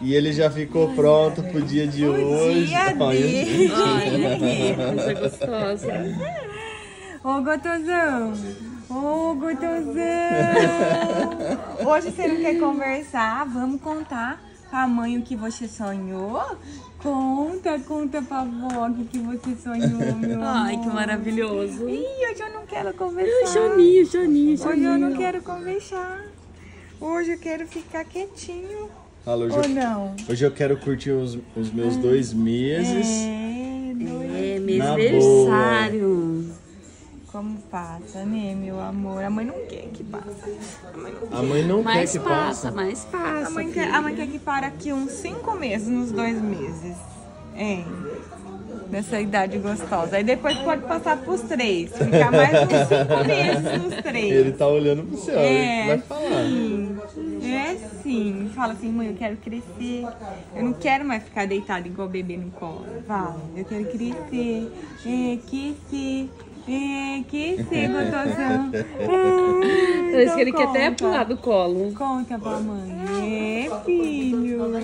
E ele já ficou pronto pro dia de O hoje. dia Olha, dele. Olha aqui, coisa gostosa. Ô, Gotozão! Ô, Gotozão! Hoje você não quer conversar? Vamos contar pra mãe o que você sonhou? Conta, conta pra avó o que que você sonhou, meu Ai, que maravilhoso. Ih, hoje eu não quero Ai, conversar. Joninho, Joninho, Hoje eu não quero conversar. Hoje eu quero ficar quietinho. Fala, hoje, Ou eu, não? hoje eu quero curtir os, os meus dois meses. É, doido. É, Na mêsversário. Como passa, né, meu amor? A mãe não quer que passe. A mãe não quer. Quer que passa, passe. mais passa. A mãe, quer, a mãe quer que pare aqui uns cinco meses, nos dois meses. É. Nessa idade gostosa. Aí depois pode passar pros três. Ficar mais uns cinco meses nos três. Ele tá olhando pro céu, É, ele vai falar. sim. É sim. Fala assim, mãe, eu quero crescer. Eu não quero mais ficar deitado igual bebê no colo. Fala, eu quero crescer. É, crescer. É, crescer, gotosão. É, Parece então que ele quer até pular do colo. Conta pra mãe. É, filho.